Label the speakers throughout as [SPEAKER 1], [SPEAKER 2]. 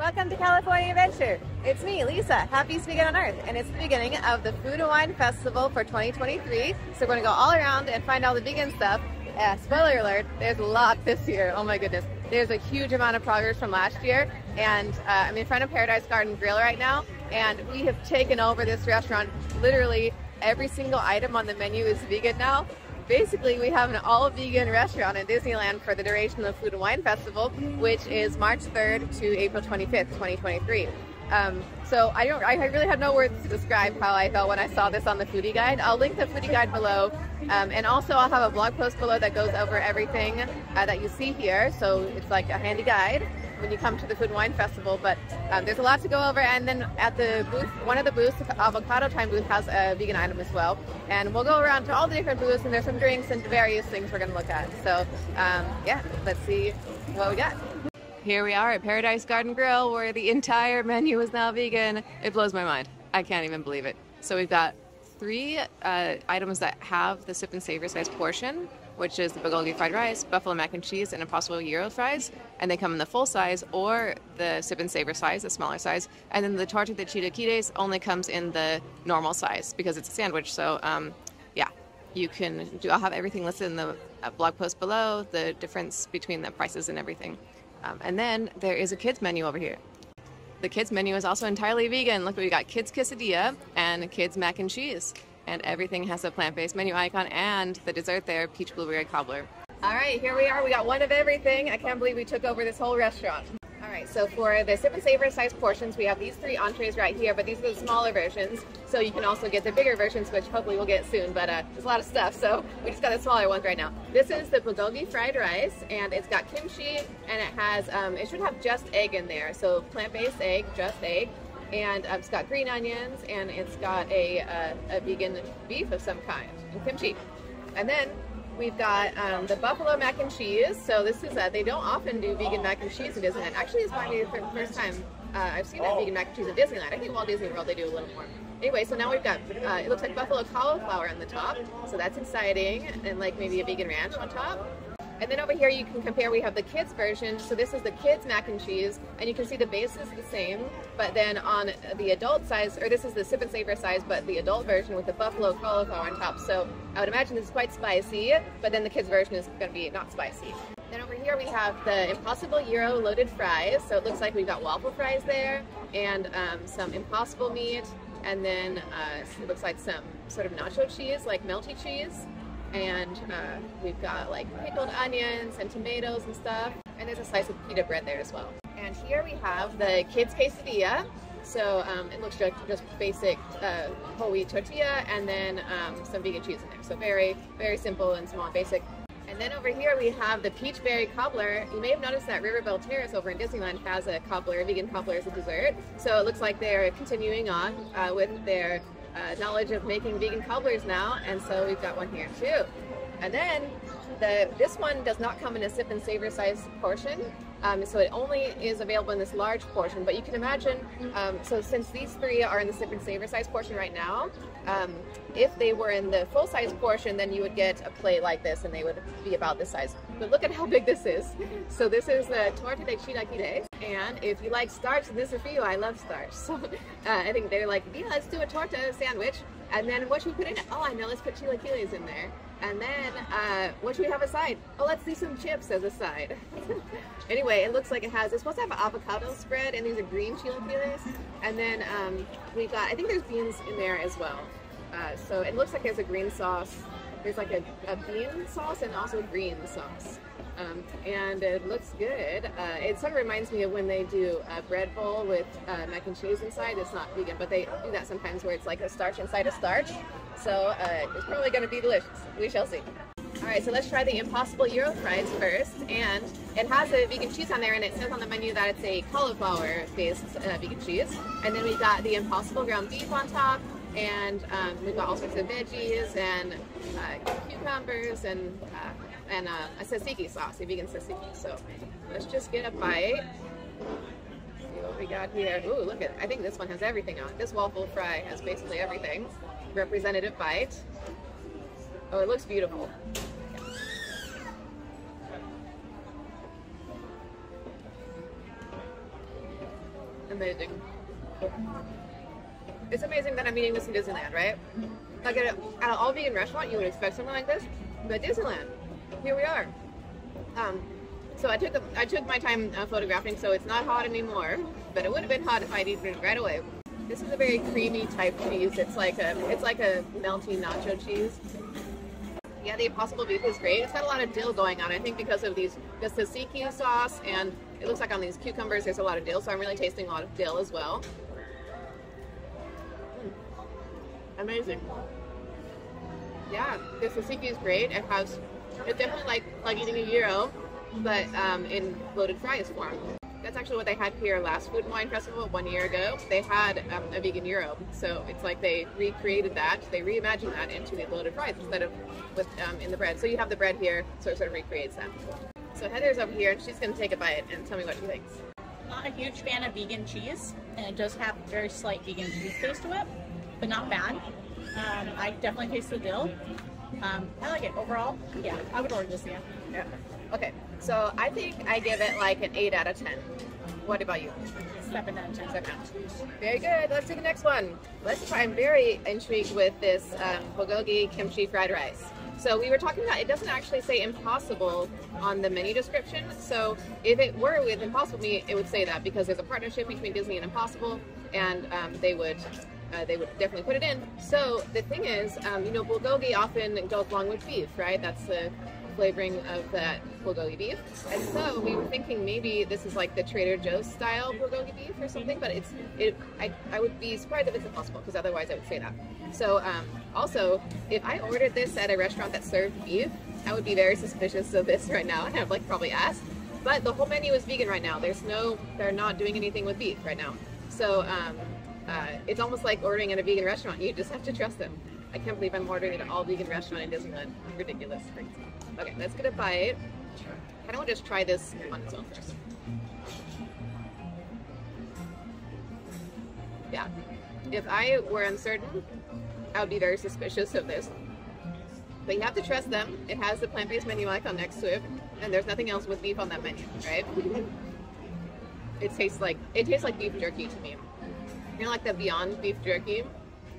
[SPEAKER 1] Welcome to California Adventure. It's me, Lisa, happiest vegan on earth, and it's the beginning of the Food and Wine Festival for 2023. So we're going to go all around and find all the vegan stuff. Uh, spoiler alert, there's a lot this year. Oh my goodness. There's a huge amount of progress from last year, and uh, I'm in front of Paradise Garden Grill right now, and we have taken over this restaurant. Literally every single item on the menu is vegan now basically we have an all vegan restaurant in Disneyland for the duration of the Food and Wine Festival, which is March 3rd to April 25th, 2023. Um, so I don't, I really have no words to describe how I felt when I saw this on the foodie guide. I'll link the foodie guide below, um, and also I'll have a blog post below that goes over everything uh, that you see here. So it's like a handy guide when you come to the Food and Wine Festival. But um, there's a lot to go over. And then at the booth, one of the booths, Avocado Time booth, has a vegan item as well. And we'll go around to all the different booths, and there's some drinks and various things we're going to look at. So um, yeah, let's see what we got. Here we are at Paradise Garden Grill, where the entire menu is now vegan. It blows my mind. I can't even believe it. So we've got three uh, items that have the sip and savor size portion which is the bulgogi fried rice, buffalo mac and cheese, and impossible gyro fries. And they come in the full size or the sip and savor size, the smaller size. And then the torta de chilaquiles only comes in the normal size because it's a sandwich. So, um, yeah, you can do. I'll have everything listed in the uh, blog post below, the difference between the prices and everything. Um, and then there is a kids menu over here. The kids menu is also entirely vegan. Look, what we got kids quesadilla and kids mac and cheese and everything has a plant-based menu icon and the dessert there, peach blueberry cobbler. All right, here we are. We got one of everything. I can't believe we took over this whole restaurant. All right, so for the sip and savor size portions, we have these three entrees right here, but these are the smaller versions. So you can also get the bigger versions, which hopefully we'll get soon, but uh, there's a lot of stuff, so we just got the smaller ones right now. This is the bulgogi fried rice, and it's got kimchi, and it has, um, it should have just egg in there. So plant-based egg, just egg and um, it's got green onions and it's got a, uh, a vegan beef of some kind and kimchi. And then we've got um, the buffalo mac and cheese. So this is a, they don't often do vegan mac and cheese in Disneyland. Actually, it's probably the first time uh, I've seen that vegan mac and cheese in Disneyland. I think Walt Disney World they do a little more. Anyway, so now we've got, uh, it looks like buffalo cauliflower on the top. So that's exciting and like maybe a vegan ranch on top. And then over here you can compare, we have the kids version. So this is the kids mac and cheese, and you can see the base is the same, but then on the adult size, or this is the sip and savor size, but the adult version with the buffalo cauliflower on top. So I would imagine this is quite spicy, but then the kids version is gonna be not spicy. Then over here we have the Impossible Gyro loaded fries. So it looks like we've got waffle fries there, and um, some Impossible meat, and then uh, it looks like some sort of nacho cheese, like melty cheese and uh, we've got like pickled onions and tomatoes and stuff. And there's a slice of pita bread there as well. And here we have the kids quesadilla. So um, it looks like just basic uh, whole wheat tortilla and then um, some vegan cheese in there. So very, very simple and small, and basic. And then over here we have the peach berry cobbler. You may have noticed that River Belle Terrace over in Disneyland has a cobbler, a vegan cobbler as a dessert. So it looks like they're continuing on uh, with their uh, knowledge of making vegan cobblers now, and so we've got one here too. And then the this one does not come in a sip and savor size portion, um, so it only is available in this large portion. But you can imagine, um, so since these three are in the sip and savor size portion right now, um, if they were in the full size portion, then you would get a plate like this, and they would be about this size. But look at how big this is. So this is the torta de chilaquiles. And if you like starch, this is for you. I love starch. So uh, I think they're like, yeah, let's do a torta sandwich. And then what should we put in it? Oh, I know, let's put chilaquiles in there. And then uh, what should we have aside? Oh, let's do some chips as a side. anyway, it looks like it has, it's supposed to have an avocado spread and these are green chilaquiles. And then um, we got, I think there's beans in there as well. Uh, so it looks like there's a green sauce. There's like a, a bean sauce and also green sauce. Um, and it looks good. Uh, it sort of reminds me of when they do a bread bowl with uh, mac and cheese inside. It's not vegan, but they do that sometimes where it's like a starch inside a starch. So uh, it's probably going to be delicious. We shall see. All right, so let's try the Impossible Gyro Fries first. And it has a vegan cheese on there, and it says on the menu that it's a cauliflower-based uh, vegan cheese. And then we got the Impossible ground beef on top, and um, we've got all sorts of veggies and uh, cucumbers and uh, and uh, a tzatziki sauce, a vegan tzatziki. So let's just get a bite. See what we got here. Ooh, look at, I think this one has everything on. This waffle fry has basically everything. Representative bite. Oh, it looks beautiful. Amazing. It's amazing that I'm eating this in Disneyland, right? Like at, a, at an all vegan restaurant, you would expect something like this, but Disneyland, here we are. Um, so I took a, I took my time uh, photographing, so it's not hot anymore. But it would have been hot if I'd eaten it right away. This is a very creamy type cheese. It's like a it's like a melty nacho cheese. Yeah, the Impossible beef is great. It's got a lot of dill going on. I think because of these the tzatziki sauce and it looks like on these cucumbers there's a lot of dill, so I'm really tasting a lot of dill as well. Mm. Amazing. Yeah, the tzatziki is great. It has it's definitely like like eating a gyro, but um, in loaded fries form. That's actually what they had here last Food and Wine Festival one year ago. They had um, a vegan gyro, so it's like they recreated that, they reimagined that into the loaded fries instead of with um, in the bread. So you have the bread here, so it sort of recreates that. So Heather's over here, and she's going to take a bite and tell me what she thinks.
[SPEAKER 2] Not a huge fan of vegan cheese, and it does have very slight vegan cheese taste to it, but not bad. Um, I definitely taste the dill. Um, I like it overall. Yeah, I would order this again.
[SPEAKER 1] Yeah. Okay, so I think I give it like an 8 out of 10. What about you?
[SPEAKER 2] Seven out of ten.
[SPEAKER 1] Seven. Very good. Let's do the next one. Let's try. I'm very intrigued with this um, bulgogi kimchi fried rice. So we were talking about it doesn't actually say impossible on the menu description. So if it were with Impossible Meat, it would say that because there's a partnership between Disney and Impossible, and um, they would uh, they would definitely put it in. So the thing is, um, you know, bulgogi often goes along with beef, right? That's the flavoring of that bulgogi beef. And so we were thinking maybe this is like the Trader Joe's style bulgogi beef or something, but it's it. I, I would be surprised if it's impossible because otherwise I would say that. So um, also, if I ordered this at a restaurant that served beef, I would be very suspicious of this right now and I'd like probably ask. But the whole menu is vegan right now. There's no, they're not doing anything with beef right now. So um, uh, it's almost like ordering at a vegan restaurant. You just have to trust them. I can't believe I'm ordering at an all vegan restaurant in Disneyland. Ridiculous. Crazy. Okay, let's get a bite. I kind of want to just try this on its own first. Yeah. If I were uncertain, I would be very suspicious of this. But you have to trust them. It has the plant-based menu icon next to it, and there's nothing else with beef on that menu, right? it tastes like it tastes like beef jerky to me. You know, like the Beyond beef jerky,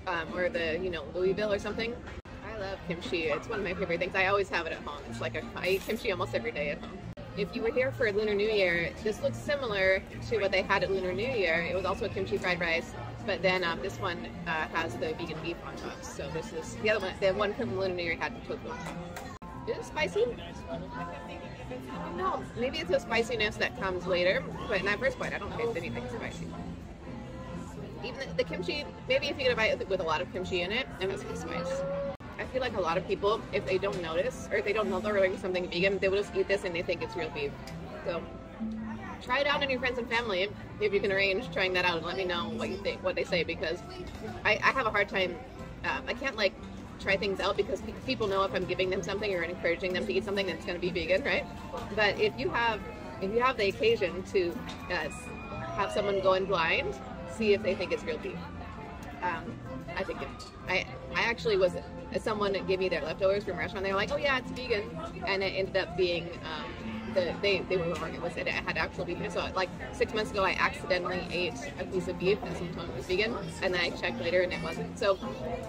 [SPEAKER 1] um, or the you know Louisville or something. I love kimchi. It's one of my favorite things. I always have it at home. It's like a, I eat kimchi almost every day at home. If you were here for Lunar New Year, this looks similar to what they had at Lunar New Year. It was also a kimchi fried rice, but then um, this one uh, has the vegan beef on top. So this is the other one. The one from Lunar New Year had the tofu. Is it spicy? No, maybe it's a spiciness that comes later. But in that first bite, I don't taste anything spicy. Even the, the kimchi, maybe if you get a bite with a lot of kimchi in it, it has some spice. Feel like a lot of people, if they don't notice or if they don't know they're ordering something vegan, they will just eat this and they think it's real beef. So try it out on your friends and family if you can arrange trying that out and let me know what you think, what they say because I, I have a hard time. Um, I can't like try things out because pe- people know if I'm giving them something or encouraging them to eat something that's going to be vegan, right? But if you have if you have the occasion to uh, have someone go in blind, see if they think it's real beef. Um, I think it. I I actually was someone gave me their leftovers from a restaurant. They were like, "Oh yeah, it's vegan," and it ended up being um, the they they were wrong. It was it had actual beef. So like six months ago, I accidentally ate a piece of beef and someone told me it was vegan, and then I checked later and it wasn't. So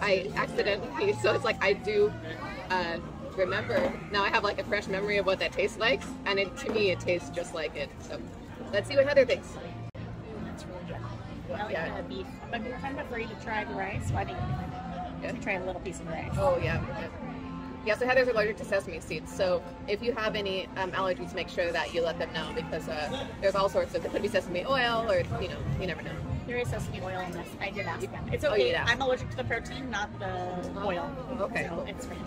[SPEAKER 1] I accidentally. So it's like I do. Uh, remember now I have like a fresh memory of what that tastes like and it, to me it tastes just like it so let's see what Heather thinks.
[SPEAKER 2] I like
[SPEAKER 1] Yeah.
[SPEAKER 2] the beef, but I'm kind of afraid to try the rice. So I think
[SPEAKER 1] Yeah.
[SPEAKER 2] we try a little piece of rice.
[SPEAKER 1] Oh yeah. Yeah, so Heather's allergic to sesame seeds. So if you have any um, allergies, make sure that you let them know because uh, there's all sorts of. It could be sesame oil, or you know, you never know.
[SPEAKER 2] There is sesame oil in this. I did ask them. It's
[SPEAKER 1] Oh,
[SPEAKER 2] okay.
[SPEAKER 1] ask.
[SPEAKER 2] I'm allergic to the protein, not the oil.
[SPEAKER 1] okay,
[SPEAKER 2] So it's fine.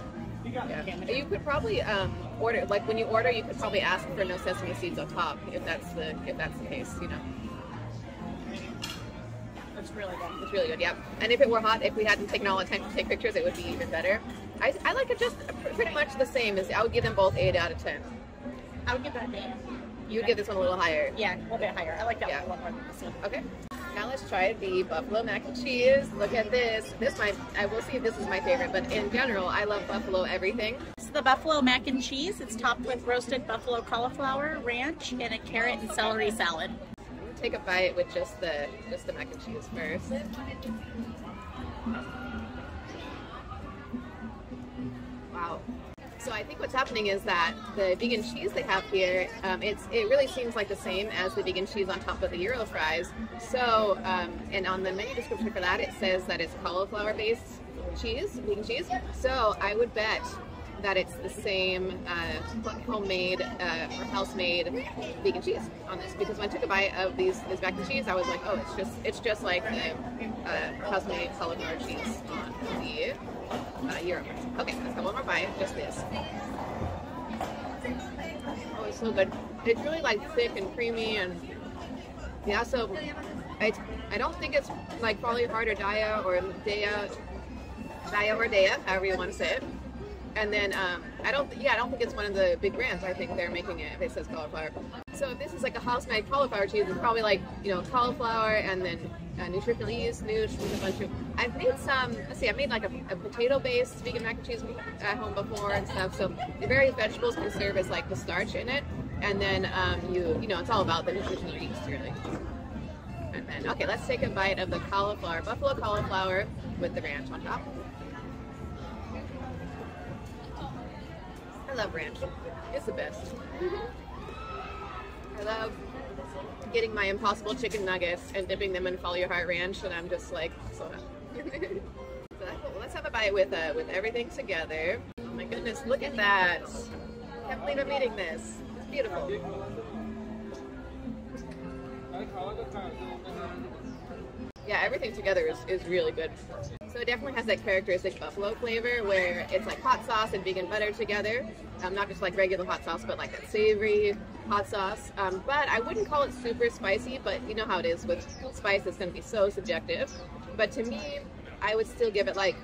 [SPEAKER 1] Yeah. You could probably um, order, like when you order, you could probably ask for no sesame seeds on top if that's the if that's the case. You know,
[SPEAKER 2] It's really good.
[SPEAKER 1] it's really good. Yeah. And if it were hot, if we hadn't taken all the time to take pictures, it would be even better. I, I like it just pretty much the same as I would give them both eight out of ten.
[SPEAKER 2] I would give that an eight.
[SPEAKER 1] You would give this one a little higher.
[SPEAKER 2] Yeah, a little bit higher. I like that
[SPEAKER 1] Yeah.
[SPEAKER 2] one more than this one.
[SPEAKER 1] Okay. Now let's try the buffalo mac and cheese. Look at this. This might I will see if this is my favorite, but in general, I love buffalo everything.
[SPEAKER 2] It's the buffalo mac and cheese. It's topped with roasted buffalo cauliflower, ranch, and a carrot and celery salad.
[SPEAKER 1] Take a bite with just the just the mac and cheese first. Wow. So I think what's happening is that the vegan cheese they have here, um, it's it really seems like the same as the vegan cheese on top of the gyro fries. So, um, and on the menu description for that, it says that it's cauliflower-based cheese, vegan cheese. So I would bet that it's the same uh, homemade uh, or house-made vegan cheese on this because when I took a bite of these this mac cheese, I was like, oh, it's just it's just like the uh, house-made cauliflower cheese on the uh, fries. Okay, let's have one more bite. Just this. Oh, it's so good. It's really like thick and creamy and yeah. So it's I don't think it's like Follow Your Heart or Daiya or Daiya, Daiya or Daiya, however you want to say it. And then um, I don't, yeah, I don't think it's one of the big brands. I think they're making it. If it says cauliflower. So if this is like a house-made cauliflower cheese, it's probably like you know cauliflower and then uh, nutritional yeast, nooch, with a bunch of. I've made some. Let's see, I've made like a, a potato-based vegan mac and cheese at home before and stuff. So the various vegetables can serve as like the starch in it, and then um, you, you know, it's all about the nutritional yeast really. And then okay, let's take a bite of the cauliflower, buffalo cauliflower with the ranch on top. Love ranch. It's the best. I love getting my impossible chicken nuggets and dipping them in Follow Your Heart ranch, and I'm just like so let's have a bite with uh, with everything together. Oh my goodness, look at that! Can't believe I'm eating this. It's beautiful. Yeah, everything together is, is really good. So it definitely has that characteristic buffalo flavor where it's like hot sauce and vegan butter together. Um, not just like regular hot sauce, but like that savory hot sauce. Um, but I wouldn't call it super spicy, but you know how it is with spice, it's going to be so subjective. But to me, I would still give it like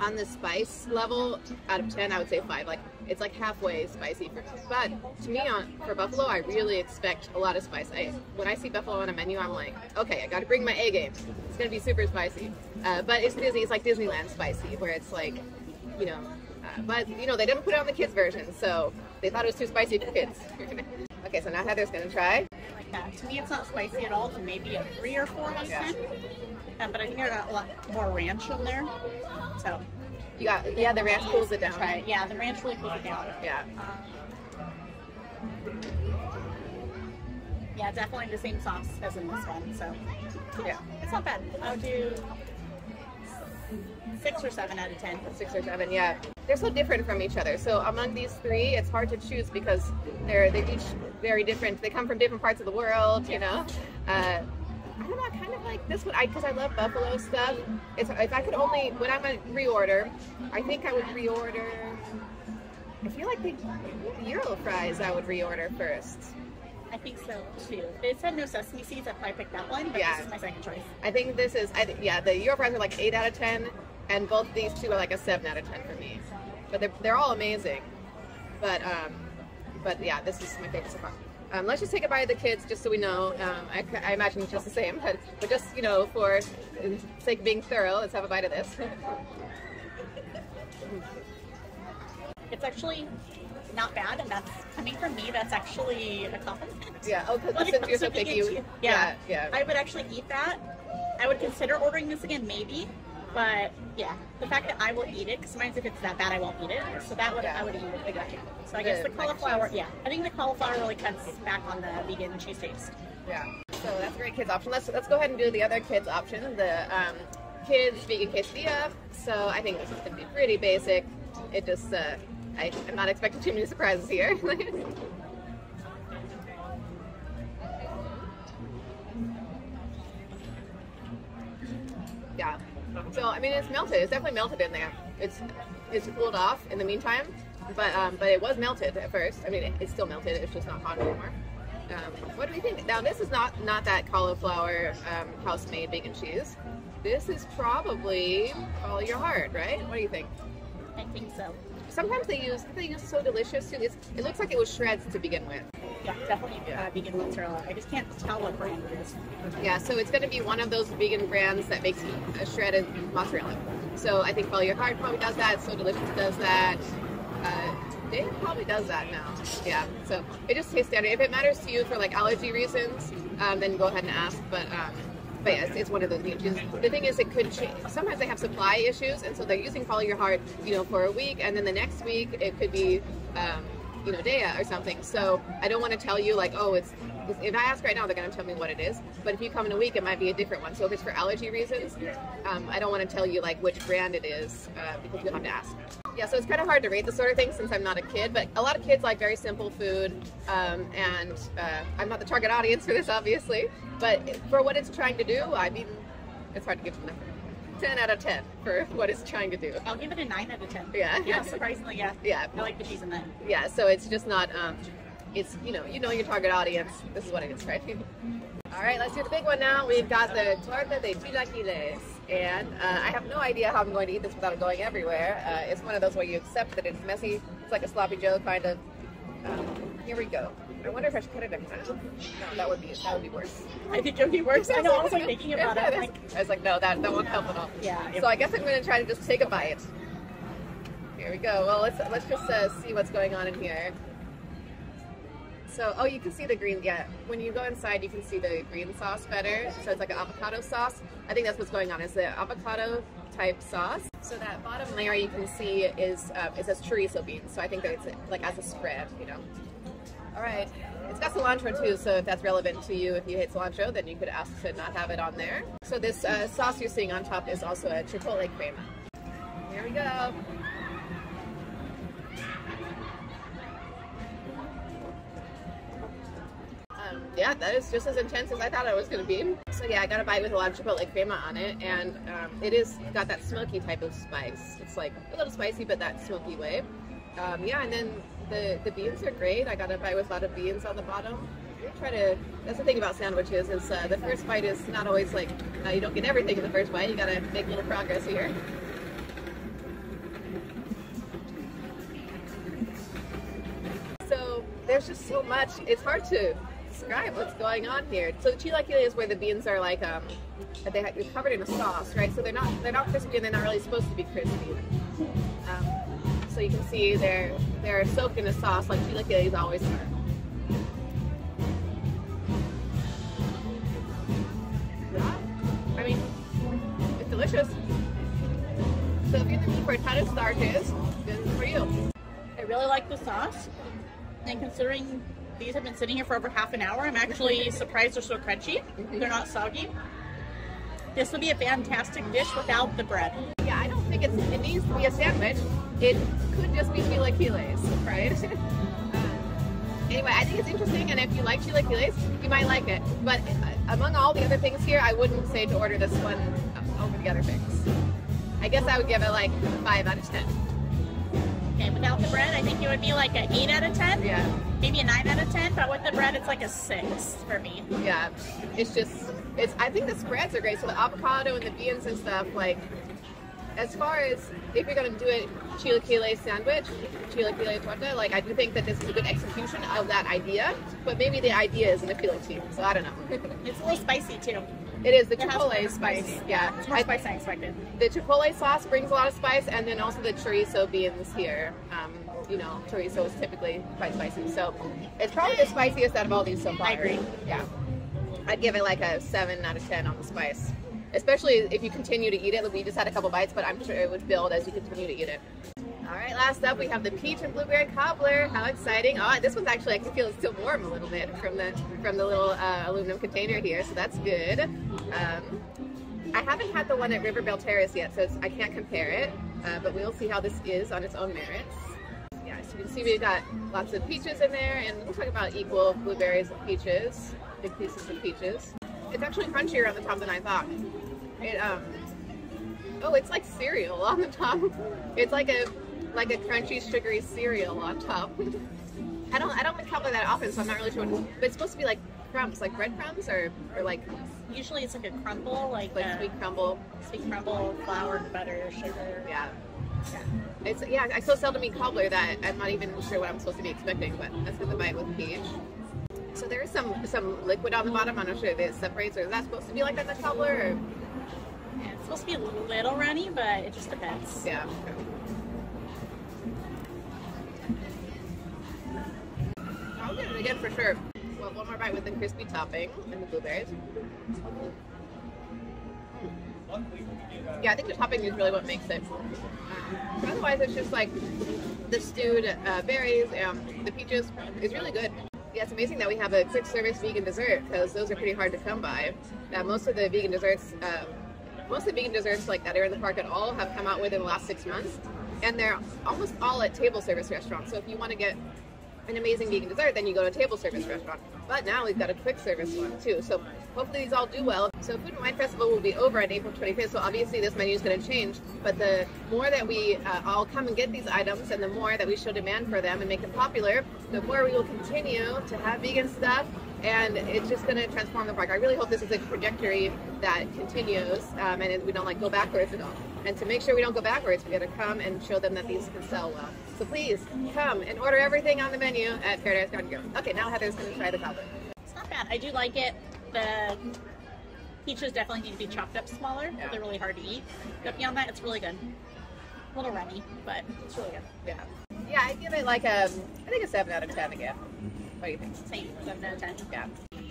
[SPEAKER 1] on the spice level out of 10 i would say 5 like it's like halfway spicy for but to me on for buffalo i really expect a lot of spice I, when i see buffalo on a menu i'm like okay i gotta bring my a game it's gonna be super spicy uh, but it's disney it's like disneyland spicy where it's like you know uh, but you know they didn't put it on the kids version so they thought it was too spicy for kids okay so now heather's gonna try
[SPEAKER 2] like that. To me, it's not spicy at all. So maybe a three or four on of ten. Um, but I think I got a lot more ranch in there. So
[SPEAKER 1] you got yeah the ranch cools it down
[SPEAKER 2] try it. Yeah, the ranch really cools it down.
[SPEAKER 1] yeah
[SPEAKER 2] Yeah, definitely the same sauce as in this one. So
[SPEAKER 1] yeah
[SPEAKER 2] it's not bad. I would do six or seven out of ten.
[SPEAKER 1] six or seven yeah they're so different from each other so among these three it's hard to choose because they're they're each very different they come from different parts of the world you know uh, this one I because I love buffalo stuff. It's, if I could only when I'm gonna reorder, I think I would reorder. I feel like the Gyro fries I would reorder first.
[SPEAKER 2] I think so too. It said no sesame seeds. I probably picked that one, but
[SPEAKER 1] Yeah.
[SPEAKER 2] this is my second choice.
[SPEAKER 1] I think this is, I, th- yeah, the Gyro fries are like eight out of ten, and both these two are like a seven out of ten for me. But they're, they're all amazing. But um, but yeah, this is my favorite so far. Um, let's just take a bite of the kids, just so we know. Um, I, I imagine it's just the same, but, but just you know, for sake of being thorough, let's have a bite of this.
[SPEAKER 2] It's actually not bad, and that's coming from me. That's actually a compliment.
[SPEAKER 1] yeah. Oh, because since you're so picky, you,
[SPEAKER 2] yeah,
[SPEAKER 1] yeah,
[SPEAKER 2] I would actually eat that. I would consider ordering this again, maybe. But yeah, the fact that I will eat it, because sometimes if it's that bad, I won't eat it. So that would. I would eat it again. So I guess the cauliflower, yeah, I think the cauliflower really cuts back on the vegan cheese taste.
[SPEAKER 1] Yeah. So that's a great kids option. Let's let's go ahead and do the other kids option, the um, kids vegan quesadilla. So I think this is gonna be pretty basic. It just uh, I, I'm not expecting too many surprises here. yeah. So I mean, it's melted. It's definitely melted in there. It's it's cooled off in the meantime, but um, but it was melted at first. I mean, it, it's still melted. It's just not hot anymore. Um, what do we think? Now this is not not that cauliflower um, house-made vegan cheese. This is probably follow your heart, right? What do you think?
[SPEAKER 2] I think so.
[SPEAKER 1] Sometimes they use they use so delicious too. It's, it looks like it was shreds to begin with.
[SPEAKER 2] Yeah, definitely uh, vegan mozzarella. I just can't tell what brand it is.
[SPEAKER 1] Yeah, so it's going to be one of those vegan brands that makes a shredded mozzarella. So I think Follow Your Heart probably does that. So Delicious does that. Uh, Dave probably does that now. Yeah. So it just tastes standard. If it matters to you for like allergy reasons, um, then go ahead and ask. But um, but yeah, it's, one of those issues. The thing is, it could change. Sometimes they have supply issues, and so they're using Follow Your Heart, you know, for a week, and then the next week it could be, um, you know, Daiya or something. So I don't want to tell you like, oh, it's. If I ask right now, they're going to tell me what it is. But if you come in a week, it might be a different one. So if it's for allergy reasons, um, I don't want to tell you like which brand it is uh, because you'll have to ask. Yeah, so it's kind of hard to rate this sort of thing since I'm not a kid, but a lot of kids like very simple food, um, and uh, I'm not the target audience for this, obviously. But for what it's trying to do, I mean, it's hard to give number. 10 out of 10 for what it's trying to do.
[SPEAKER 2] I'll give it a 9 out of 10.
[SPEAKER 1] Yeah.
[SPEAKER 2] Yeah, surprisingly, yeah.
[SPEAKER 1] Yeah.
[SPEAKER 2] I like the cheese in that.
[SPEAKER 1] Yeah, so it's just not, um, it's, you know, you know your target audience. This is what it is, right? All right, let's do the big one now. We've got the torta de chilaquiles. And uh, I have no idea how I'm going to eat this without it going everywhere. Uh, it's one of those where you accept that it's messy. It's like a sloppy Joe kind of. Um, here we go. I wonder if I should cut it in half. No, that would be that would be worse.
[SPEAKER 2] I think it'll be worse. I know, I was like thinking about it. Like,
[SPEAKER 1] I was like, no, that, that won't help at all.
[SPEAKER 2] Yeah.
[SPEAKER 1] So I guess I'm going to try to just take a bite. Here we go. Well, let's let's just uh, see what's going on in here. So, oh, you can see the green. Yeah, when you go inside, you can see the green sauce better. So it's like an avocado sauce. I think that's what's going on. Is the avocado type sauce. So that bottom layer you can see is uh, it says chorizo beans. So I think that it's like as a spread, you know. All right. It's got cilantro too, so if that's relevant to you, if you hate cilantro, then you could ask to not have it on there. So this uh, sauce you're seeing on top is also a chipotle crema. Here we go. Um, yeah, that is just as intense as I thought it was going to be. So yeah, I got a bite with a lot of chipotle crema on it, and um, it is got that smoky type of spice. It's like a little spicy, but that smoky way. Um, yeah, and then the the beans are great. I got a bite with a lot of beans on the bottom. We try to. That's the thing about sandwiches is uh, the first bite is not always like uh, you don't get everything in the first bite. You got to make a little progress here. So there's just so much. It's hard to describe what's going on here. So the chilaquile is where the beans are like um, they're covered in a sauce, right? So they're not they're not crispy and they're not really supposed to be crispy. You can see they're they're soaked in a sauce like chilaquiles always are. I mean, it's delicious. So if you're looking for a ton of starches, this is for you.
[SPEAKER 2] I really like the sauce. And considering these have been sitting here for over half an hour, I'm actually surprised they're so crunchy. Mm-hmm. They're not soggy. This would be a fantastic dish without the bread.
[SPEAKER 1] Yeah, think it's, it needs to be a sandwich. It could just be chilaquiles, right? Um, anyway, I think it's interesting, and if you like chilaquiles, you might like it. But uh, among all the other things here, I wouldn't say to order this one over the other things. I guess I would give it like 5 out of 10.
[SPEAKER 2] Okay, without the bread, I think it would be like an 8 out of 10.
[SPEAKER 1] Yeah,
[SPEAKER 2] Maybe a 9 out of 10, but with the bread, it's like a 6 for me.
[SPEAKER 1] yeah. It's just, it's. I think the spreads are great. So the avocado and the beans and stuff, like, as far as if you're gonna do a chilaquile sandwich, chilaquile torta, like I do think that this is a good execution of that idea, but maybe the idea isn't appealing to you. So I don't know.
[SPEAKER 2] It's a little spicy too.
[SPEAKER 1] it is the
[SPEAKER 2] It
[SPEAKER 1] chipotle is spicy. Yeah,
[SPEAKER 2] It's more
[SPEAKER 1] I-
[SPEAKER 2] spicy than I expected.
[SPEAKER 1] the chipotle sauce brings a lot of spice, and then also the chorizo beans here. Um, you know, chorizo is typically quite spicy, so it's probably the spiciest out of all these so far.
[SPEAKER 2] I agree.
[SPEAKER 1] Yeah, I'd give it like a seven out of ten on the spice, especially if you continue to eat it. We just had a couple bites, but I'm sure it would build as you continue to eat it. All right, last up we have the peach and blueberry cobbler. How exciting! Oh, this one's actually I can feel it's still warm a little bit from the from the little uh, aluminum container here, so that's good. Um, I haven't had the one at River Belle Terrace yet, so I can't compare it, uh, but we'll see how this is on its own merits. Yeah, so you can see we've got lots of peaches in there, and we'll talk about equal blueberries and peaches, big pieces of peaches. It's actually crunchier on the top than I thought. It um, oh, it's like cereal on the top. It's like a like a crunchy, sugary cereal on top. I don't I don't make cobbler that often, so I'm not really sure. What, it's, but it's supposed to be like crumbs, like breadcrumbs, or or like
[SPEAKER 2] Usually it's like a crumble, like,
[SPEAKER 1] like
[SPEAKER 2] uh,
[SPEAKER 1] sweet crumble.
[SPEAKER 2] sweet crumble, flour, butter, sugar.
[SPEAKER 1] Yeah. Yeah. It's yeah. I so seldom eat cobbler that I'm not even sure what I'm supposed to be expecting. But let's get the bite with peach. So there is some some liquid on the bottom. I'm not sure if it separates or is that supposed to be like that in the cobbler? Or,
[SPEAKER 2] It's supposed to be a little runny, but it just depends.
[SPEAKER 1] yeah. good for sure. Well, one more bite with the crispy topping and the blueberries. Yeah, I think the topping is really what makes it. Um, otherwise, it's just like the stewed uh, berries and the peaches is really good. Yeah, it's amazing that we have a quick service vegan dessert because those are pretty hard to come by. Uh, most of the vegan desserts, uh, most of the vegan desserts like that are in the park at all have come out within the last six months, and they're almost all at table service restaurants. So if you want to get an amazing vegan dessert, then you go to a table service restaurant. But now we've got a quick service one too. So hopefully these all do well. So Food and Wine Festival will be over on April 25th. So obviously this menu is going to change. But the more that we uh, all come and get these items, and the more that we show demand for them and make them popular, the more we will continue to have vegan stuff. And it's just going to transform the park. I really hope this is a trajectory that continues, um, and we don't like go backwards at all. And to make sure we don't go backwards, we got to come and show them that these can sell well. So please come and order everything on the menu at Paradise Garden Grill. Okay, now Heather's going to try the cobbler.
[SPEAKER 2] It's not bad. I do like it. The peaches definitely need to be chopped up smaller.
[SPEAKER 1] Yeah.
[SPEAKER 2] They're really hard to eat. But beyond that, it's really good. A little runny, but it's really good.
[SPEAKER 1] Yeah. Yeah, I give it like a, I think a 7 out of 10 again.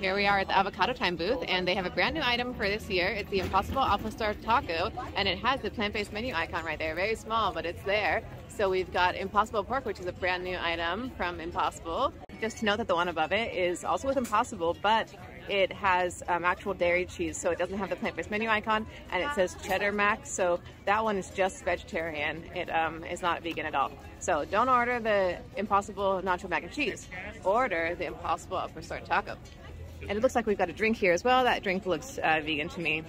[SPEAKER 1] Here we are at the Avocado Time booth, and they have a brand new item for this year. It's the Impossible Al Pastor Taco, and it has the plant-based menu icon right there. Very small, but it's there. So we've got Impossible Pork, which is a brand new item from Impossible. Just to note that the one above it is also with Impossible, but it has um, actual dairy cheese, so it doesn't have the plant-based menu icon, and it says Cheddar Mac, so that one is just vegetarian. It um, is not vegan at all. So don't order the Impossible Nacho Mac and Cheese. Order the Impossible Al Pastor Taco. And it looks like we've got a drink here as well. That drink looks uh, vegan to me.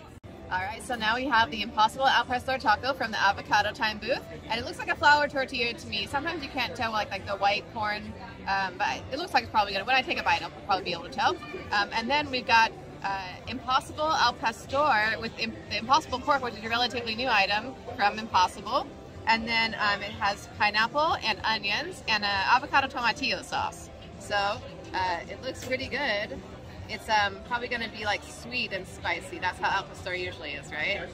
[SPEAKER 1] All right, so now we have the Impossible Al Pastor Taco from the Avocado Time booth, and it looks like a flour tortilla to me. Sometimes you can't tell like like the white corn, um, but it looks like it's probably gonna, When I take a bite, I'll probably be able to tell. Um, and then we've got uh, Impossible Al Pastor with Im- the Impossible Pork, which is a relatively new item from Impossible. And then um, it has pineapple and onions and an avocado tomatillo sauce. So uh, it looks pretty good. It's um, probably going to be like sweet and spicy. That's how Al Pastor usually is, right?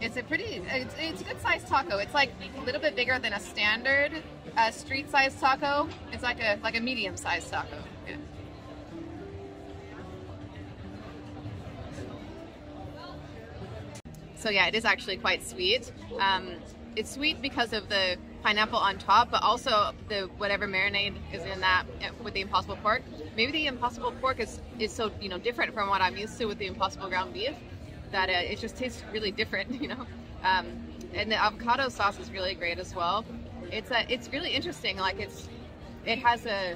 [SPEAKER 1] It's a pretty, it's, it's a good sized taco. It's like a little bit bigger than a standard uh, street sized taco. It's like a like a medium sized taco. Yeah. So yeah, it is actually quite sweet. Um, it's sweet because of the pineapple on top, but also the whatever marinade is in that uh, with the Impossible pork. Maybe the Impossible pork is is so you know different from what I'm used to with the Impossible ground beef that uh, it just tastes really different, you know. Um, and the avocado sauce is really great as well. It's a it's really interesting. Like it's it has a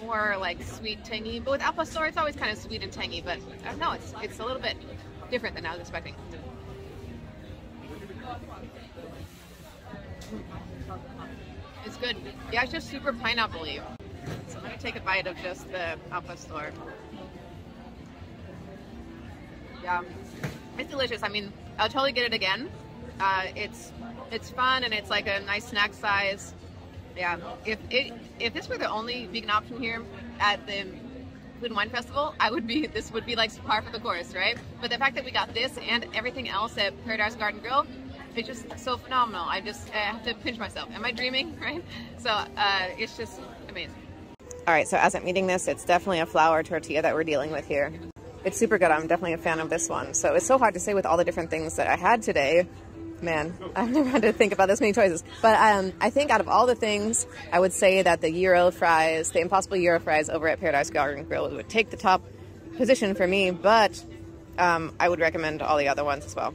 [SPEAKER 1] more like sweet tangy, but with al pastor it's always kind of sweet and tangy. But I don't know, it's it's a little bit different than I was expecting. It's good. Yeah, it's just super pineapple-y. So I'm gonna take a bite of just the al pastor. Yeah, it's delicious. I mean, I'll totally get it again. Uh, it's it's fun and it's like a nice snack size. Yeah, if it if this were the only vegan option here at the Food and Wine Festival, I would be this would be like par for the course, right? But the fact that we got this and everything else at Paradise Garden Grill, it's just so phenomenal. I just I have to pinch myself. Am I dreaming, right? So uh, it's just amazing. All right, so as I'm eating this, it's definitely a flour tortilla that we're dealing with here. It's super good. I'm definitely a fan of this one. So it's so hard to say with all the different things that I had today. Man, I've never had to think about this many choices. But um, I think out of all the things, I would say that the Gyro fries, the Impossible Gyro fries over at Paradise Garden Grill would take the top position for me, but um, I would recommend all the other ones as well.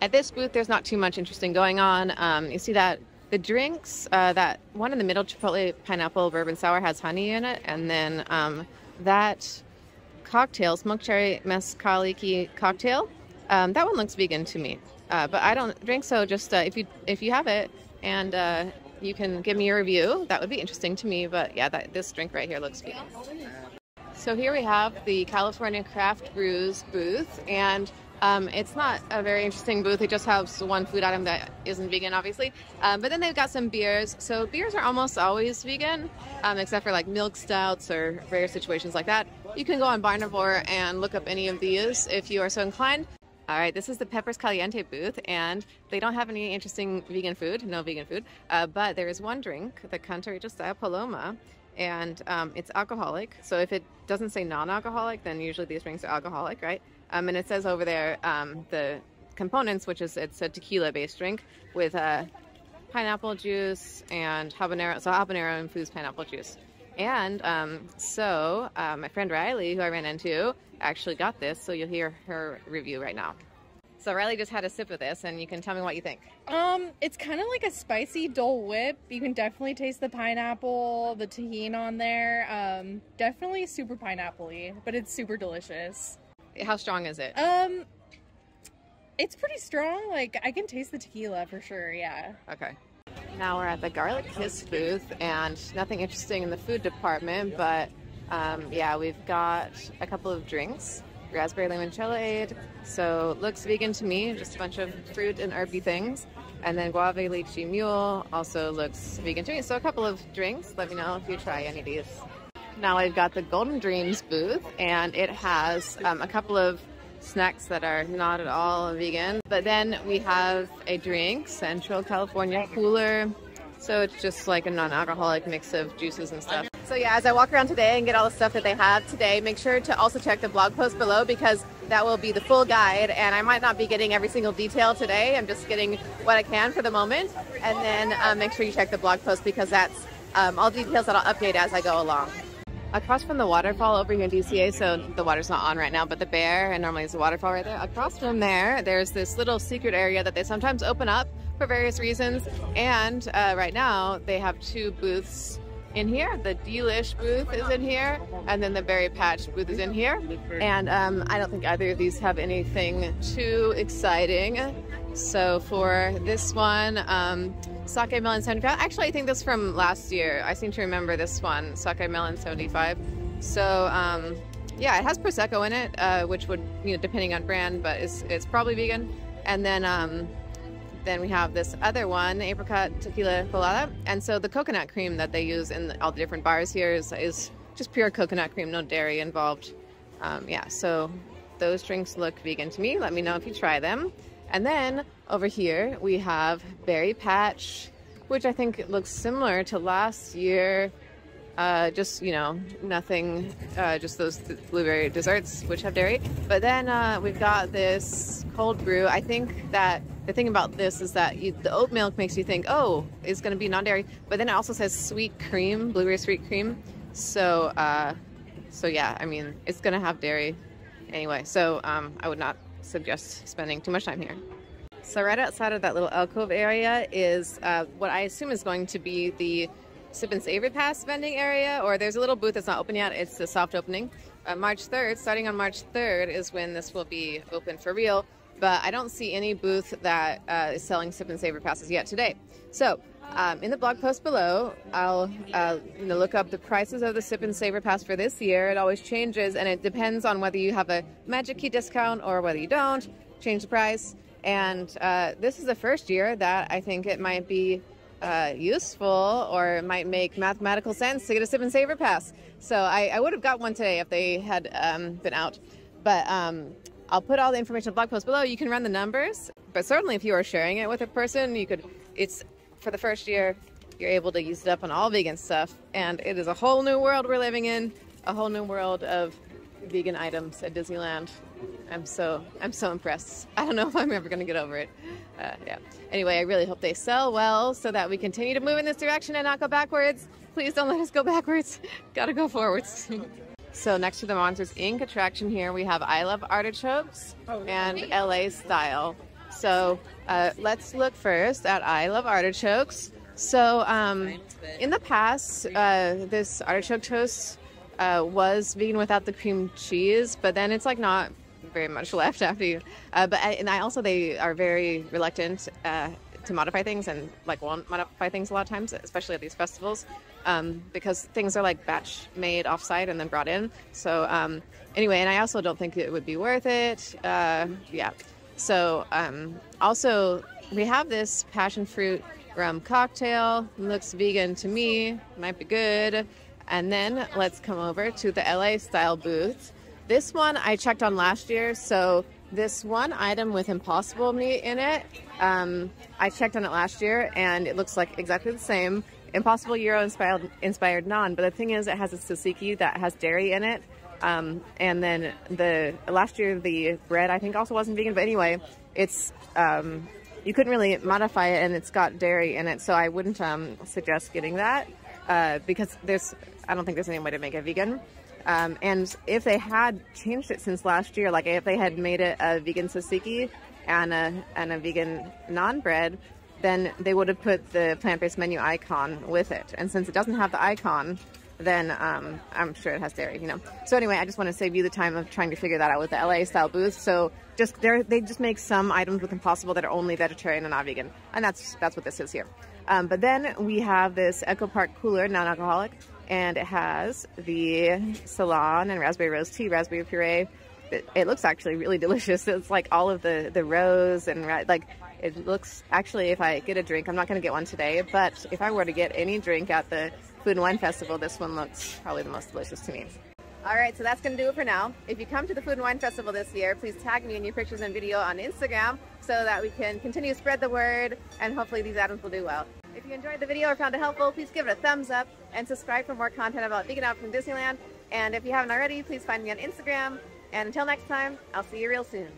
[SPEAKER 1] At this booth, there's not too much interesting going on. Um, you see that the drinks, uh, that one in the middle, Chipotle Pineapple Bourbon Sour, has honey in it, and then um, that cocktail, smoked cherry mezcaliki cocktail, um, that one looks vegan to me. Uh, but I don't drink, so just uh, if you if you have it and uh, you can give me a review, that would be interesting to me. But yeah, that, this drink right here looks vegan. So here we have the California Craft Brews booth, and um, it's not a very interesting booth. It just has one food item that isn't vegan, obviously. Um, but then they've got some beers. So beers are almost always vegan, um, except for like milk stouts or rare situations like that. You can go on Barnivore and look up any of these if you are so inclined. All right, this is the Peppers Caliente booth, and they don't have any interesting vegan food, no vegan food, uh, but there is one drink, the Cantarita Style Paloma, and um, it's alcoholic. So if it doesn't say non-alcoholic, then usually these drinks are alcoholic, right? Um, and it says over there um, the components, which is it's a tequila-based drink with uh, pineapple juice and habanero. So habanero infused pineapple juice. And um, so uh, my friend Riley, who I ran into, actually got this. So you'll hear her review right now. So Riley just had a sip of this, and you can tell me what you think.
[SPEAKER 3] Um, it's kind of like a spicy Dole Whip. You can definitely taste the pineapple, the tahini on there. Um, definitely super pineapple-y, but it's super delicious.
[SPEAKER 1] How strong is it?
[SPEAKER 3] Um, it's pretty strong. Like I can taste the tequila for sure. Yeah.
[SPEAKER 1] Okay. Now we're at the Garlic Kiss booth, and nothing interesting in the food department, but um, yeah, we've got a couple of drinks. Raspberry limoncello so looks vegan to me, just a bunch of fruit and herby things. And then guava lychee mule also looks vegan to me. So a couple of drinks. Let me know if you try any of these. Now I've got the Golden Dreams booth, and it has um, a couple of snacks that are not at all vegan. But then we have a drink, Central California Cooler. So it's just like a non-alcoholic mix of juices and stuff. So yeah, as I walk around today and get all the stuff that they have today, make sure to also check the blog post below because that will be the full guide and I might not be getting every single detail today. I'm just getting what I can for the moment. And then uh, make sure you check the blog post because that's um, all details that I'll update as I go along. Across from the waterfall over here in DCA, so the water's not on right now, but the bear, and normally there's a waterfall right there. Across from there, there's this little secret area that they sometimes open up for various reasons. And uh, right now, they have two booths in here. The Delish booth is in here, and then the Berry Patch booth is in here. And um, I don't think either of these have anything too exciting. So for this one, um, Sake Melon 75. Actually, I think this from last year. I seem to remember this one, Sake Melon 75. So um, yeah, it has Prosecco in it, uh, which would, you know, depending on brand, but it's, it's probably vegan. And then um, then we have this other one, apricot tequila colada. And so the coconut cream that they use in all the different bars here is, is just pure coconut cream, no dairy involved. Um, yeah, so those drinks look vegan to me. Let me know if you try them. And then over here we have Berry Patch, which I think looks similar to last year. Uh, just, you know, nothing, uh, just those blueberry desserts, which have dairy. But then uh, we've got this cold brew. I think that the thing about this is that you, the oat milk makes you think, oh, it's going to be non-dairy, but then it also says sweet cream, blueberry sweet cream. So, uh, so yeah, I mean, it's going to have dairy anyway. So um, I would not suggest spending too much time here. So right outside of that little alcove area is uh, what I assume is going to be the Sip and Savor Pass vending area, or there's a little booth that's not open yet. It's the soft opening. Uh, March 3rd, starting on March 3rd, is when this will be open for real but I don't see any booth that uh, is selling Sip and Savor passes yet today. So um, in the blog post below, I'll uh, you know, look up the prices of the Sip and Savor Pass for this year. It always changes, and it depends on whether you have a Magic Key discount or whether you don't. Change the price. And uh, this is the first year that I think it might be uh, useful or it might make mathematical sense to get a Sip and Savor Pass. So I, I would have got one today if they had um, been out. But um, I'll put all the information blog post below. You can run the numbers, but certainly if you are sharing it with a person, you could, it's for the first year, you're able to use it up on all vegan stuff. And it is a whole new world we're living in, a whole new world of vegan items at Disneyland. I'm so, I'm so impressed. I don't know if I'm ever going to get over it. Uh, yeah. Anyway, I really hope they sell well so that we continue to move in this direction and not go backwards. Please don't let us go backwards. Gotta go forwards. So next to the Monsters Inc. attraction here, we have I Love Artichokes and LA Style. So uh, let's look first at I Love Artichokes. So um, in the past, uh, this artichoke toast uh, was vegan without the cream cheese, but then it's like not very much left after you. Uh, but and I also they are very reluctant uh, to modify things and like won't modify things a lot of times, especially at these festivals, um, because things are like batch made offsite and then brought in. So um, anyway, and I also don't think it would be worth it. Uh, yeah. So um, also we have this passion fruit rum cocktail. Looks vegan to me. Might be good. And then let's come over to the LA style booth. This one I checked on last year, so this one item with impossible meat in it. Um, I checked on it last year and it looks like exactly the same. Impossible Gyro inspired inspired naan, but the thing is, it has a tzatziki that has dairy in it. Um, and then the last year the bread I think also wasn't vegan, but anyway, it's um, you couldn't really modify it, and it's got dairy in it, so I wouldn't um, suggest getting that uh, because there's I don't think there's any way to make it vegan. Um, and if they had changed it since last year, like if they had made it a vegan tzatziki and a and a vegan naan bread, then they would have put the plant-based menu icon with it. And since it doesn't have the icon, then um, I'm sure it has dairy, you know. So anyway, I just want to save you the time of trying to figure that out with the LA style booth. So just they just make some items with Impossible that are only vegetarian and not vegan, and that's that's what this is here. Um, but then we have this Echo Park cooler, non-alcoholic, and it has the Ceylon and raspberry rose tea, raspberry puree. It, it looks actually really delicious. It's like all of the the rose and like it looks actually. If I get a drink, I'm not going to get one today, but if I were to get any drink at the Food and Wine Festival, this one looks probably the most delicious to me. All right, so that's going to do it for now. If you come to the Food and Wine Festival this year, please tag me in your pictures and video on Instagram so that we can continue to spread the word and hopefully these items will do well. If you enjoyed the video or found it helpful, please give it a thumbs up and subscribe for more content about vegan out from Disneyland. And if you haven't already, please find me on Instagram. And until next time, I'll see you real soon.